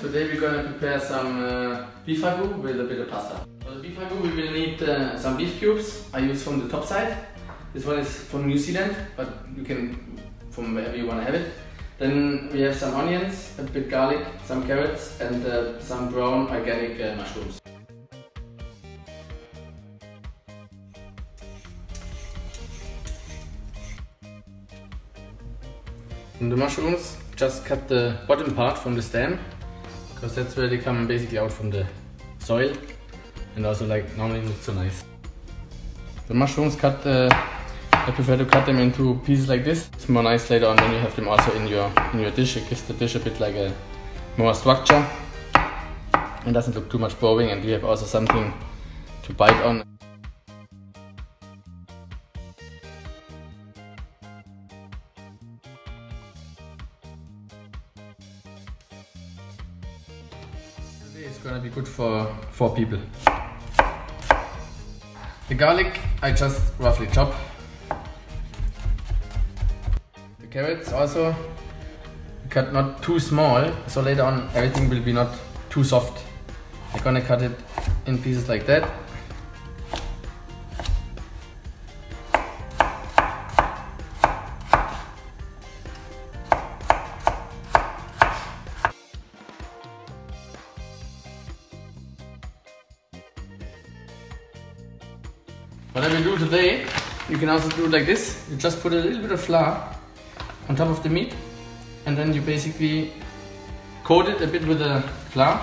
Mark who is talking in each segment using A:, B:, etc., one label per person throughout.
A: Today we're gonna prepare some uh, beef ragu with a bit of pasta. For the beef ragu we will need uh, some beef cubes. I use from the top side. This one is from New Zealand, but you can from wherever you wanna have it. Then we have some onions, a bit garlic, some carrots and uh, some brown organic uh, mushrooms. And the mushrooms, just cut the bottom part from the stem because that's where they come basically out from the soil and also like normally look so nice. The mushrooms cut, uh, I prefer to cut them into pieces like this. It's more nice later on when you have them also in your in your dish. It gives the dish a bit like a more structure and doesn't look too much boring and you have also something to bite on. Is gonna be good for four people. The garlic I just roughly chop. The carrots also cut not too small, so later on everything will be not too soft. I'm gonna cut it in pieces like that. You can also do it like this. You just put a little bit of flour on top of the meat and then you basically coat it a bit with the flour.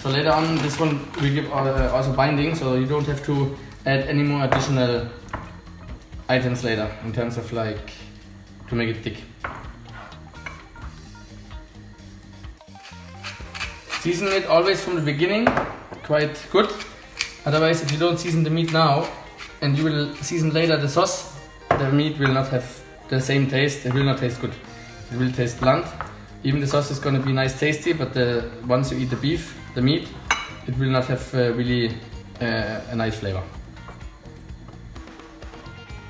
A: So later on this one will give uh, also binding so you don't have to add any more additional items later in terms of like to make it thick. Season it always from the beginning, quite good. Otherwise if you don't season the meat now and you will season later the sauce, the meat will not have the same taste, it will not taste good. It will taste blunt. Even the sauce is gonna be nice tasty, but the, once you eat the beef, the meat, it will not have uh, really uh, a nice flavor.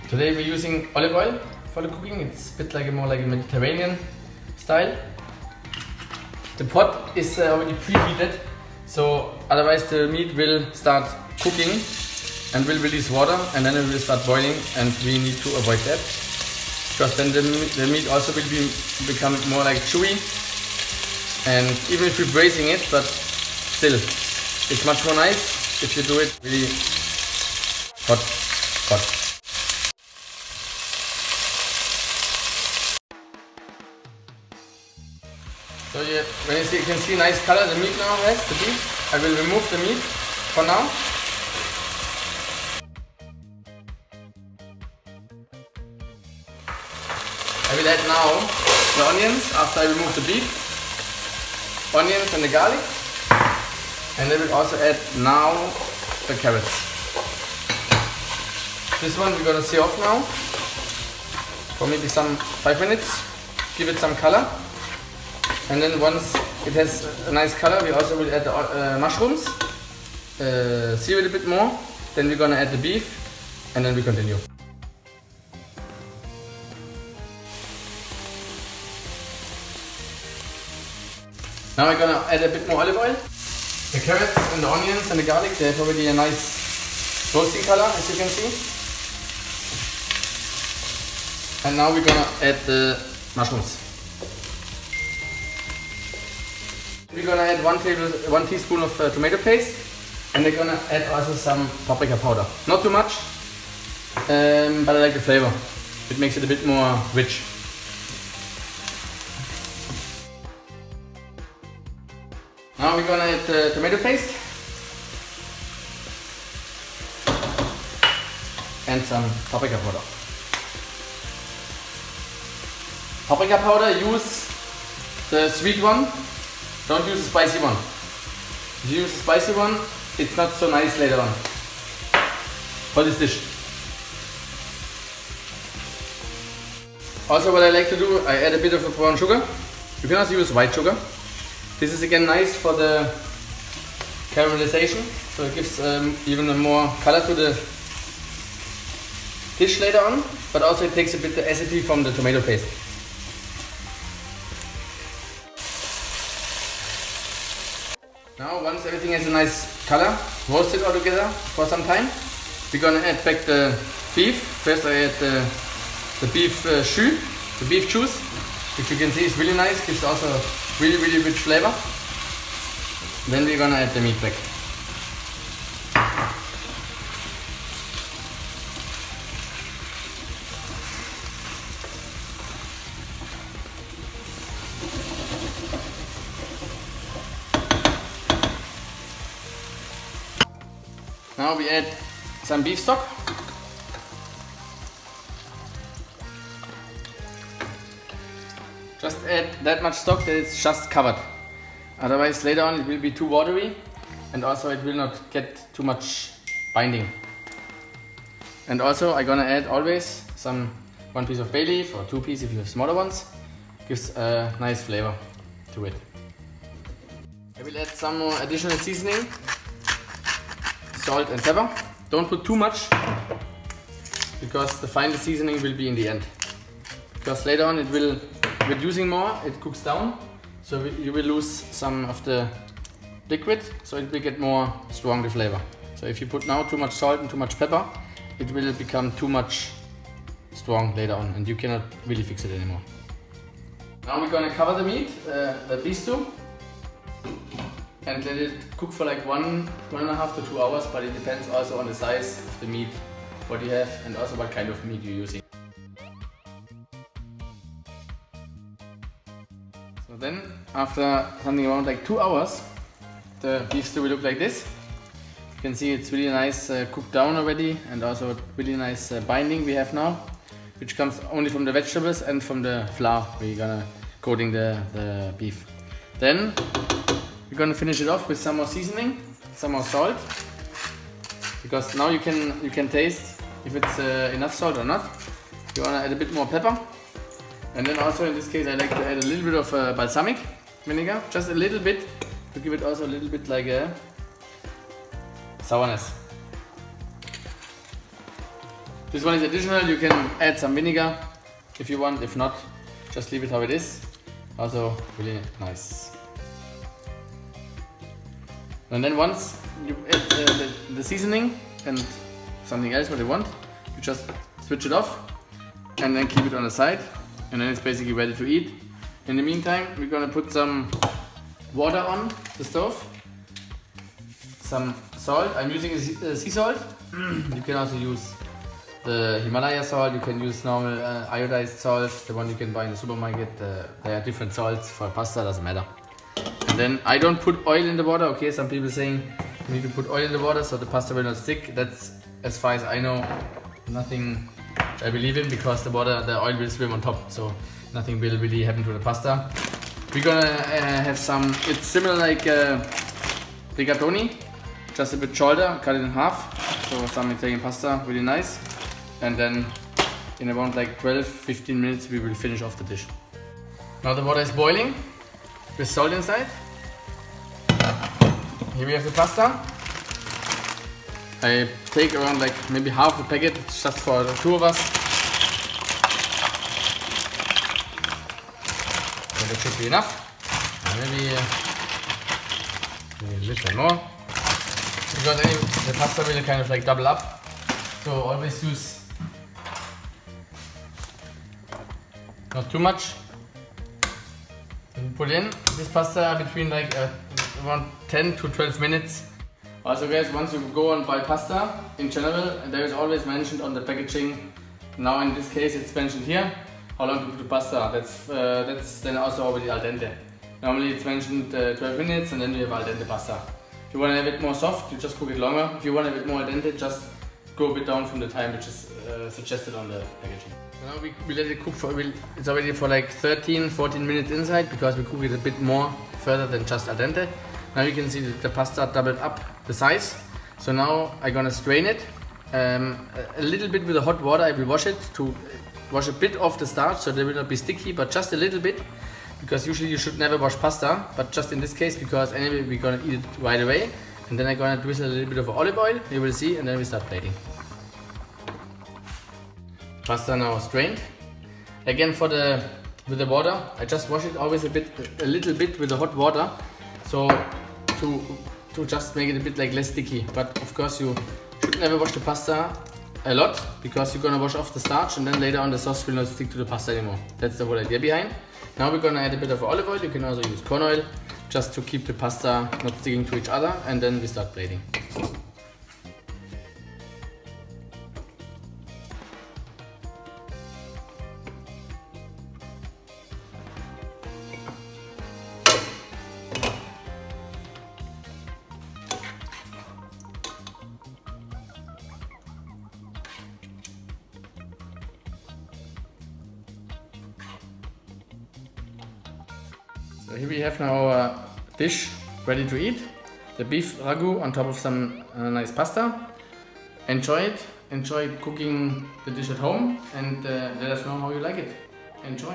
A: Today we're using olive oil for the cooking. It's a bit like a more like a Mediterranean style. The pot is uh, already preheated, so otherwise the meat will start cooking and will release water and then it will start boiling and we need to avoid that because then the, the meat also will be become more like chewy and even if you're braising it but still it's much more nice if you do it really hot hot. So yeah when you, see, you can see nice color the meat now has the beef. I will remove the meat for now I will add now the onions after I remove the beef, onions and the garlic, and I will also add now the carrots. This one we're gonna see off now for maybe some five minutes, give it some color, and then once it has a nice color, we also will add the uh, mushrooms, uh, sear it a bit more, then we're gonna add the beef, and then we continue. Now we're gonna add a bit more olive oil. The carrots and the onions and the garlic, they have already a nice roasting color, as you can see. And now we're gonna add the mushrooms. We're gonna add one table, one teaspoon of uh, tomato paste, and we're gonna add also some paprika powder. Not too much, um, but I like the flavor. It makes it a bit more rich. Now we're gonna add the uh, tomato paste and some paprika powder. Paprika powder, use the sweet one, don't use the spicy one. If you use the spicy one, it's not so nice later on for this dish. Also what I like to do, I add a bit of brown sugar. You can also use white sugar. This is again nice for the caramelization, so it gives um, even a more color to the dish later on, but also it takes a bit the acidity from the tomato paste. Now once everything has a nice color, roast it all together for some time. We're gonna add back the beef. First I add the, the beef uh, the beef juice, which you can see is really nice, gives also really really rich flavor. Then we're gonna add the meat back. Now we add some beef stock. That much stock that it's just covered. Otherwise later on it will be too watery and also it will not get too much binding. And also I'm gonna add always some one piece of bay leaf or two pieces if you have smaller ones. Gives a nice flavor to it. I will add some more additional seasoning salt and pepper. Don't put too much because the final seasoning will be in the end. Because later on it will, using more, it cooks down. So you will lose some of the liquid, so it will get more strong the flavor. So if you put now too much salt and too much pepper, it will become too much strong later on and you cannot really fix it anymore. Now we're gonna cover the meat, uh, the stew, and let it cook for like one, one and a half to two hours, but it depends also on the size of the meat, what you have, and also what kind of meat you're using. After something around like two hours, the beef stew will look like this. You can see it's really nice uh, cooked down already, and also really nice uh, binding we have now, which comes only from the vegetables and from the flour we're gonna coating the, the beef. Then we're gonna finish it off with some more seasoning, some more salt, because now you can you can taste if it's uh, enough salt or not. You wanna add a bit more pepper, and then also in this case I like to add a little bit of uh, balsamic vinegar, just a little bit to give it also a little bit like a sourness. This one is additional. You can add some vinegar if you want. If not, just leave it how it is. Also really nice. And then once you add uh, the, the, seasoning and something else what you want, you just switch it off and then keep it on the side and then it's basically ready to eat. In the meantime, we're gonna put some water on the stove, some salt. I'm using sea salt. you can also use the Himalaya salt, you can use normal uh, iodized salt, the one you can buy in the supermarket. Uh, there are different salts for pasta, doesn't matter. And then I don't put oil in the water. Okay, some people saying you need to put oil in the water so the pasta will not stick. That's as far as I know, nothing I believe in because the water, the oil will swim on top. So nothing will really happen to the pasta. We're gonna uh, have some, it's similar like uh, rigatoni, just a bit shorter, cut it in half. So some Italian pasta, really nice. And then in around like 12-15 minutes we will finish off the dish. Now the water is boiling with salt inside. Here we have the pasta. I take around like maybe half the packet, it's just for the two of us. That should be enough. maybe, a little more. Because the pasta will kind of like double up. So always use not too much And put in this pasta between like uh, around 10 to 12 minutes. Also guys, once you go and buy pasta, in general, there is always mentioned on the packaging, now in this case it's mentioned here, how long to cook the pasta. That's, uh, that's then also already al dente. Normally it's mentioned uh, 12 minutes and then you have al dente pasta. If you want to have it more soft, you just cook it longer. If you want to have it more al dente, just go a bit down from the time which is uh, suggested on the packaging. Now we, we let it cook for, it's already for like 13, 14 minutes inside because we cook it a bit more further than just al dente. Now you can see that the pasta doubled up the size. So now I'm gonna strain it. Um, a little bit with the hot water I will wash it to wash a bit off the starch so they will not be sticky but just a little bit because usually you should never wash pasta but just in this case because anyway we're gonna eat it right away and then I'm gonna drizzle a little bit of olive oil you will see and then we start plating. Pasta now strained. Again for the with the water, I just wash it always a bit, a little bit with the hot water. So to to just make it a bit like less sticky. But of course you should never wash the pasta a lot because you're gonna wash off the starch and then later on the sauce will not stick to the pasta anymore. That's the whole idea behind. Now we're gonna add a bit of olive oil. You can also use corn oil just to keep the pasta not sticking to each other and then we start plating. So here we have now our dish ready to eat. The beef ragu on top of some uh, nice pasta. Enjoy it. Enjoy cooking the dish at home and uh, let us know how you like it. Enjoy.